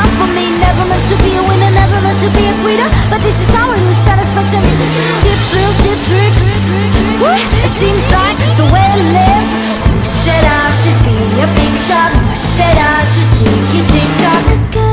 come from me Never meant to be a winner, never meant to be a breeder But this is our new satisfaction Cheap thrill, cheap tricks Woo! It seems like the way to live Who said I should be a big shot? Who said I should take it, take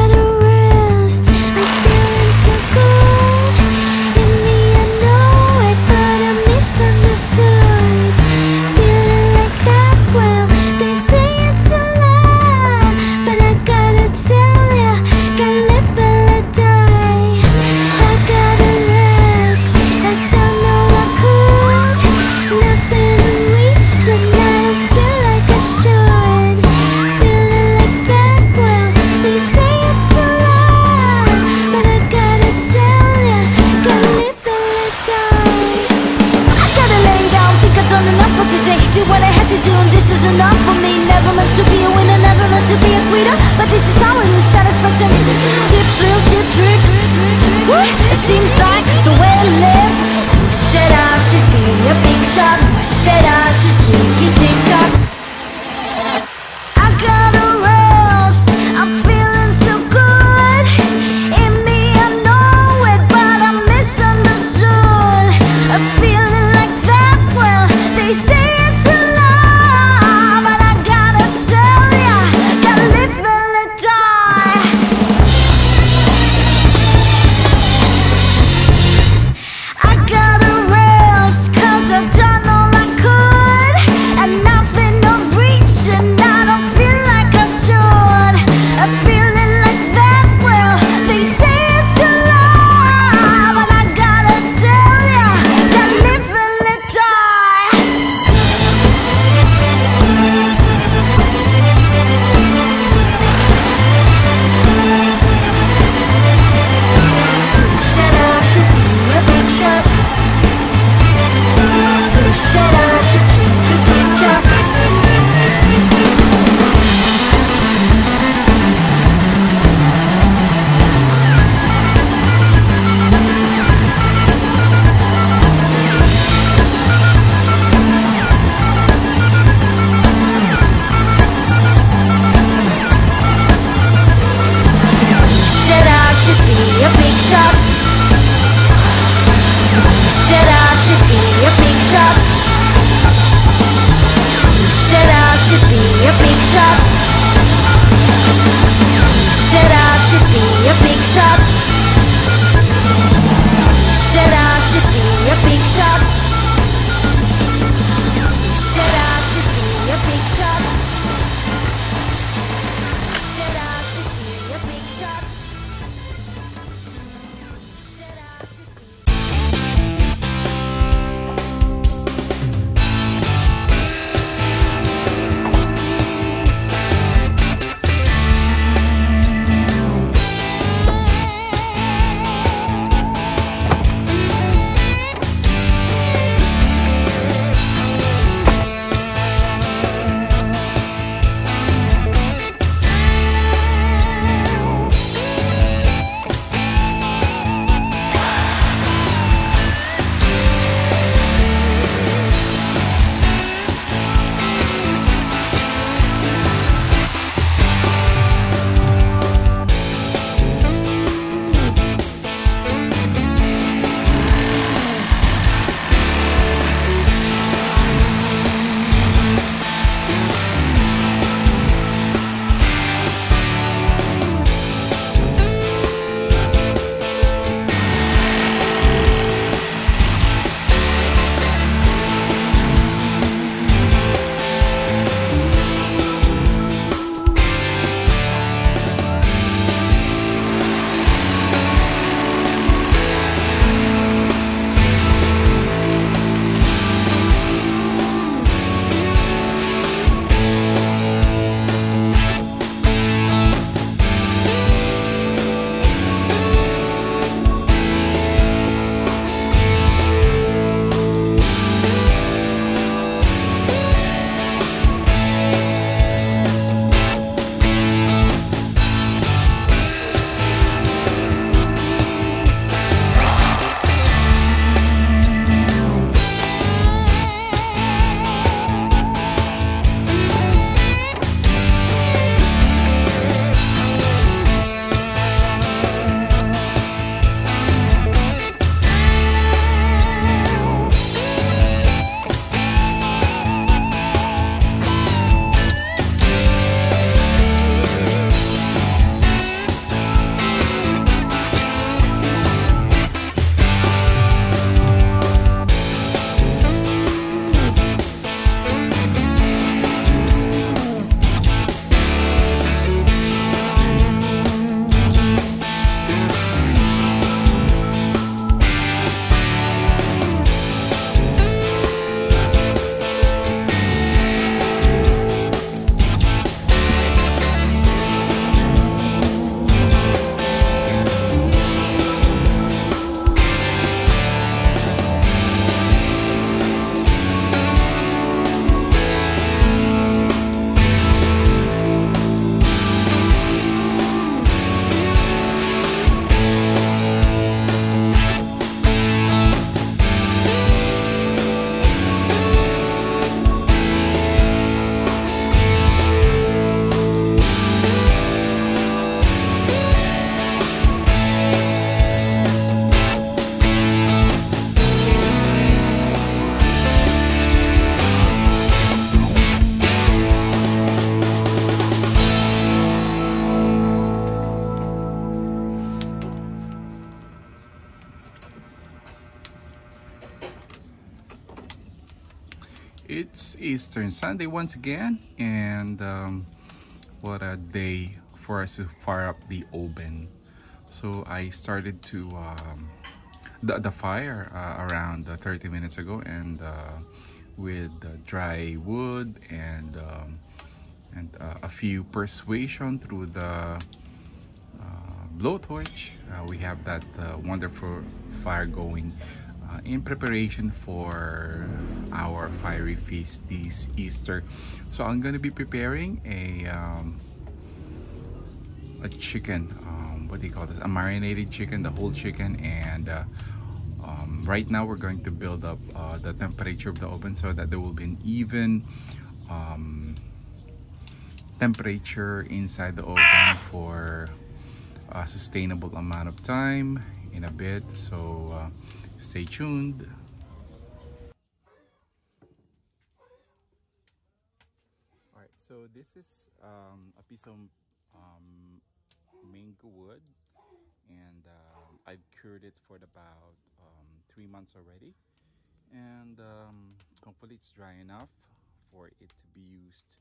Eastern Sunday once again and um, what a day for us to fire up the oven. So I started to um, the, the fire uh, around uh, 30 minutes ago and uh, with dry wood and um, and uh, a few persuasion through the uh, blowtorch uh, we have that wonderful fire going uh, in preparation for our fiery feast this Easter. So I'm gonna be preparing a um, a chicken. Um, what do you call this? A marinated chicken, the whole chicken, and uh, um, right now we're going to build up uh, the temperature of the oven so that there will be an even um, temperature inside the oven for a sustainable amount of time in a bit. So. Stay tuned. Alright, so this is um, a piece of um, mango wood and um, I've cured it for about um, three months already and um, hopefully it's dry enough for it to be used